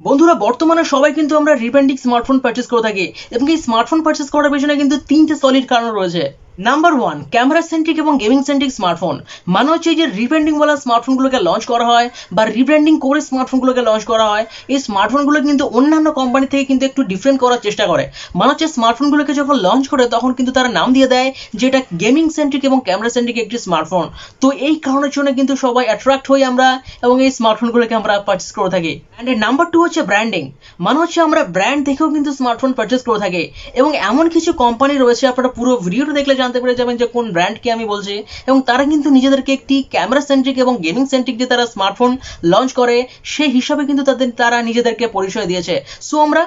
বন্ধুরা, বর্তমানে সবাই কিন্তু আমরা রিব্র্যান্ডিং স্মার্টফোন পারচেস করে থাকি এবং এই স্মার্টফোন পারচেস করার পিছনে কিন্তু তিনটে সলিড কারণ রয়েছে। নাম্বার ওয়ান ক্যামেরা সেন্ট্রিক এবং গেমিং সেন্ট্রিক স্মার্টফোন মানে হচ্ছে যে রিব্র্যান্ডিং ওয়ালা স্মার্টফোনগুলোকে লঞ্চ করা হয় বা রিব্র্যান্ডিং করে স্মার্টফোনগুলোকে লঞ্চ করা হয়, এই স্মার্টফোনগুলো কিন্তু অন্যান্য কোম্পানি থেকে কিন্তু একটু ডিফারেন্ট করার চেষ্টা করে। মানে হচ্ছে স্মার্টফোনগুলোকে যখন লঞ্চ করে, তখন কিন্তু তারা নাম দিয়ে দেয় যে এটা গেমিং সেন্ট্রিক এবং ক্যামেরা সেন্ট্রিক একটি স্মার্টফোন তো এই কারণের জন্য কিন্তু সবাই অ্যাট্রাক্ট হই আমরা এবং এই স্মার্টফোনগুলোকে আমরা পারচেস করে থাকি। অ্যান্ড নাম্বার টু হচ্ছে ব্র্যান্ডিং মানে হচ্ছে আমরা ব্র্যান্ড দেখেও কিন্তু স্মার্টফোন পারচেস করে থাকি এবং এমন কিছু কোম্পানি রয়েছে, আপনারা পুরো ভিডিওটা দেখলে জানতে পেরে যাবেন যে কোন ব্র্যান্ডকে আমি বলছি। এবং তারা কিন্তু নিজেদেরকে একটি ক্যামেরা সেন্ট্রিক এবং গেমিং সেন্ট্রিক যে তারা স্মার্টফোন লঞ্চ করে, সেই হিসাবে কিন্তু তাদের, তারা নিজেদেরকে পরিচয় দিয়েছে। সো আমরা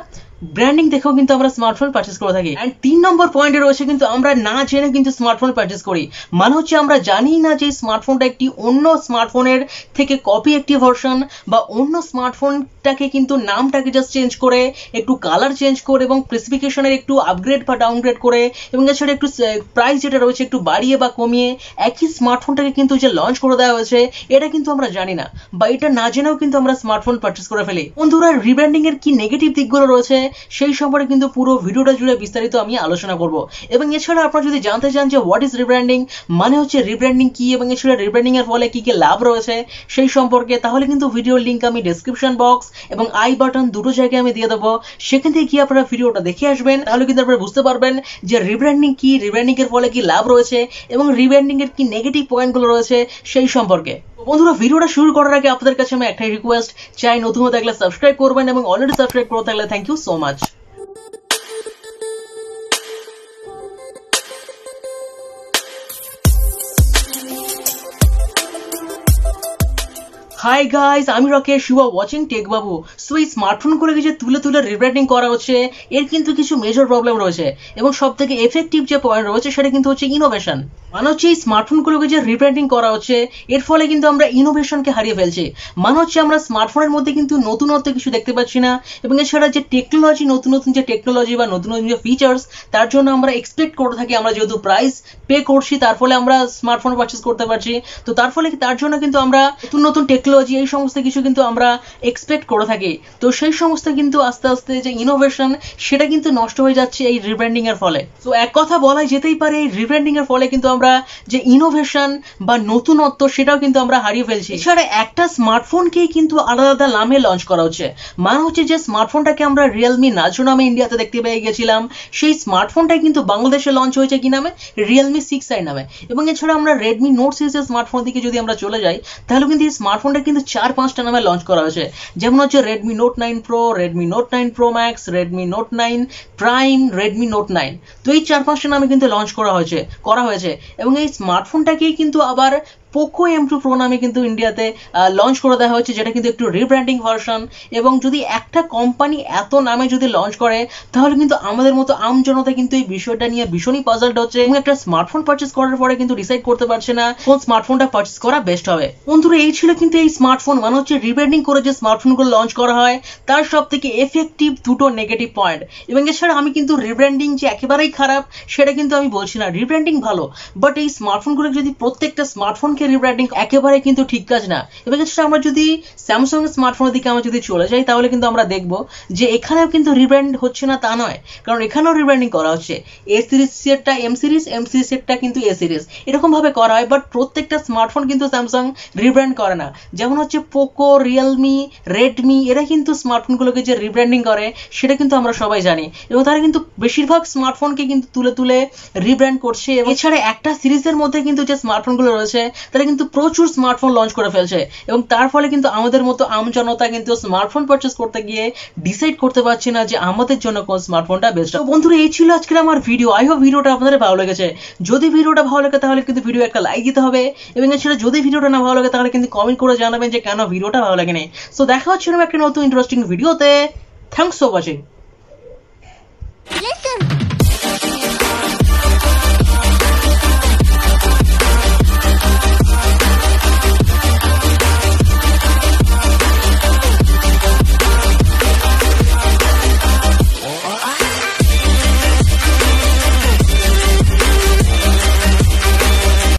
ব্র্যান্ডিং দেখেও কিন্তু আমরা স্মার্টফোন পারচেস করে থাকি। অ্যান্ড তিন নম্বর পয়েন্টে রয়েছে কিন্তু আমরা না জেনে কিন্তু স্মার্টফোন পারচেস করি। মানে হচ্ছে আমরা জানি না যে স্মার্টফোনটা একটি অন্য স্মার্টফোনের থেকে কপি একটি ভার্সন বা অন্য স্মার্টফোনটাকে কিন্তু নামটাকে জাস্ট চেঞ্জ করে, একটু কালার চেঞ্জ করে এবং স্পেসিফিকেশনের একটু আপগ্রেড বা ডাউনগ্রেড করে এবং এছাড়া একটু প্রাইস যেটা রয়েছে একটু বাড়িয়ে বা কমিয়ে একই স্মার্টফোনটাকে কিন্তু যে লঞ্চ করে দেওয়া হয়েছে, এটা কিন্তু আমরা জানি না। বা এটা না জেনেও কিন্তু আমরা স্মার্টফোন পারচেস করে ফেলি। বন্ধুরা রিব্র্যান্ডিং এর কি নেগেটিভ দিকগুলো রয়েছে? সেই সম্পর্কে কিন্তু পুরো ভিডিওটা জুড়ে বিস্তারিত আমি আলোচনা করব। এবং এছাড়া আপনারা যদি জানতে চান যে হোয়াট ইজ রিব্র্যান্ডিং মানে হচ্ছে রিব্র্যান্ডিং কি এবং এছাড়া রিব্র্যান্ডিং এর ফলে কি কি লাভ রয়েছে সেই সম্পর্কে, তাহলে কিন্তু ভিডিওর লিঙ্ক আমি ডেসক্রিপশন বক্স এবং আই বাটন দুটো জায়গায় আমি দিয়ে দেবো। সেখান থেকে গিয়ে আপনারা ভিডিওটা দেখে আসবেন, তাহলে কিন্তু আপনারা বুঝতে পারবেন যে রিব্র্যান্ডিং কি রিব্র্যান্ডিং এর ফলে কি লাভ রয়েছে এবং রিব্র্যান্ডিং এর কি নেগেটিভ পয়েন্টগুলো রয়েছে সেই সম্পর্কে। বন্ধুরা, ভিডিওটা শুরু করার আগে আপনাদের কাছে আমি একটাই রিকোয়েস্ট চাই নতুন থাকলে সাবস্ক্রাইব করবেন এবং অলরেডি সাবস্ক্রাইব করে থাকলে thank you so much hi guys আমি Rakesh you are watching tech Babu so এই স্মার্টফোনগুলোকে যে তুলে তুলে রিব্র্যান্ডিং করা হচ্ছে। এর কিন্তু কিছু মেজর প্রবলেম রয়েছে। এবং সব থেকে এফেক্টিভ যে পয়েন্ট রয়েছে, সেটা কিন্তু হচ্ছে ইনোভেশন মানে হচ্ছে এই স্মার্টফোনগুলোকে যে রিব্র্যান্ডিং করা হচ্ছে, এর ফলে কিন্তু আমরা ইনোভেশনকে হারিয়ে ফেলছি। মানে হচ্ছে আমরা স্মার্টফোনের মধ্যে কিন্তু নতুনত্ব কিছু দেখতে পাচ্ছি না। এবং এছাড়া যে টেকনোলজি নতুন নতুন যে টেকনোলজি বা নতুন নতুন যে ফিচার্স তার জন্য আমরা এক্সপেক্ট করে থাকি, আমরা যেহেতু প্রাইস পে করছি, তার ফলে আমরা স্মার্টফোন পারচেস করতে পারছি। তো তার ফলে তার জন্য কিন্তু আমরা নতুন নতুন টেকনোলজি এই সমস্ত কিছু কিন্তু আমরা এক্সপেক্ট করে থাকি, তো সেই সমস্ত কিন্তু আস্তে আস্তে যে ইনোভেশন সেটা কিন্তু নষ্ট হয়ে যাচ্ছে এই রিব্র্যান্ডিং এর ফলে। তো এক কথা বলাই যেতেই পারে, এই রিব্র্যান্ডিং এর ফলে কিন্তু আমরা যে ইনোভেশন বা নতুনত্ব, সেটাও কিন্তু আমরা হারিয়ে ফেলছি। এছাড়া একটা স্মার্টফোনকেই কিন্তু আলাদা আলাদা নামে লঞ্চ করা হচ্ছে। মানে হচ্ছে যে স্মার্টফোনটাকে আমরা রিয়েলমি নাজো নামে ইন্ডিয়াতে দেখতে পেয়ে গেছিলাম। সেই স্মার্টফোনটাই কিন্তু বাংলাদেশে লঞ্চ হয়েছে কি নামে? রিয়েলমি সিক্স আই নামে। এবং এছাড়া আমরা রেডমি নোট সিরিজের স্মার্টফোন দিকে যদি আমরা চলে যাই, তাহলে কিন্তু এই স্মার্টফোনটা কিন্তু চার পাঁচটা নামে লঞ্চ করা হয়েছে। যেমন হচ্ছে Redmi Note nine Pro Redmi Note nine Pro Max Redmi Note nine Prime Redmi Note nine তো এই চার পাঁচটা নামে কিন্তু লঞ্চ করা হয়েছে করা হয়েছে। এবং এই স্মার্টফোনটাকেই কিন্তু আবার পোকো এম টু প্রো নামে কিন্তু ইন্ডিয়াতে লঞ্চ করে দেওয়া হয়েছে, যেটা কিন্তু একটু রিব্র্যান্ডিং ভার্সন এবং যদি একটা কোম্পানি এত নামে যদি লঞ্চ করে, তাহলে কিন্তু আমাদের মতো আম জনতা কিন্তু এই বিষয়টা নিয়ে ভীষণই পাজলড হচ্ছে এবং একটা স্মার্টফোন পারচেস করার পরে কিন্তু ডিসাইড করতে পারছে না কোন স্মার্টফোনটা পারচেস করা বেস্ট হবে। বন্ধুরা, এই ছিল কিন্তু এই স্মার্টফোন মানে হচ্ছে রিব্র্যান্ডিং করে যে স্মার্টফোনগুলো লঞ্চ করা হয়, তার সব থেকে এফেক্টিভ দুটো নেগেটিভ পয়েন্ট এবং এছাড়া আমি কিন্তু রিব্র্যান্ডিং যে একেবারেই খারাপ, সেটা কিন্তু আমি বলছি না। রিব্র্যান্ডিং ভালো বাট এই স্মার্টফোনগুলো যদি প্রত্যেকটা স্মার্টফোন থেকে রিব্র্যান্ডিং একেবারে কিন্তু ঠিক কাজ না। এবং এছাড়া আমরা যদি স্যামসাং স্মার্টফোনের দিকে আমরা যদি চলে যাই, তাহলে কিন্তু আমরা দেখব যে এখানেও কিন্তু রিব্র্যান্ড হচ্ছে না তা নয়। কারণ এখানেও রিব্র্যান্ডিং করা হচ্ছে। এ সিরিজ সেটটা এম সিরিজ এম সিরিজ সেটটা কিন্তু এ সিরিজ এরকম ভাবে করা হয় বাট প্রত্যেকটা স্মার্টফোন কিন্তু স্যামসাং রিব্র্যান্ড করে না। যেমন হচ্ছে পোকো রিয়েলমি রেডমি এরা কিন্তু স্মার্টফোনগুলোকে যে রিব্র্যান্ডিং করে, সেটা কিন্তু আমরা সবাই জানি। এবং তারা কিন্তু বেশিরভাগ স্মার্টফোনকে কিন্তু তুলে তুলে রিব্র্যান্ড করছে। এবং এছাড়া একটা সিরিজের মধ্যে কিন্তু যে স্মার্টফোনগুলো রয়েছে তারা কিন্তু প্রচুর স্মার্টফোন লঞ্চ করে ফেলছে। এবং তার ফলে কিন্তু আমাদের মতো আম জনতা কিন্তু স্মার্টফোন পারচেস করতে গিয়ে ডিসাইড করতে পারছি না যে আমাদের জন্য কোন স্মার্টফোনটা বেস্ট তো বন্ধুরা, এই ছিল আজকের আমার ভিডিও আই হোপ ভিডিওটা আপনাদের ভালো লেগেছে। যদি ভিডিওটা ভালো লাগে, তাহলে কিন্তু ভিডিও একটা লাইক দিতে হবে। এবং এছাড়া যদি ভিডিওটা না ভালো লাগে, তাহলে কিন্তু কমেন্ট করে জানাবেন যে কেন ভিডিওটা ভালো লাগেনি। সো দেখা হচ্ছে একটা নতুন ইন্টারেস্টিং ভিডিওতে থ্যাংকস ফর ওয়াচিং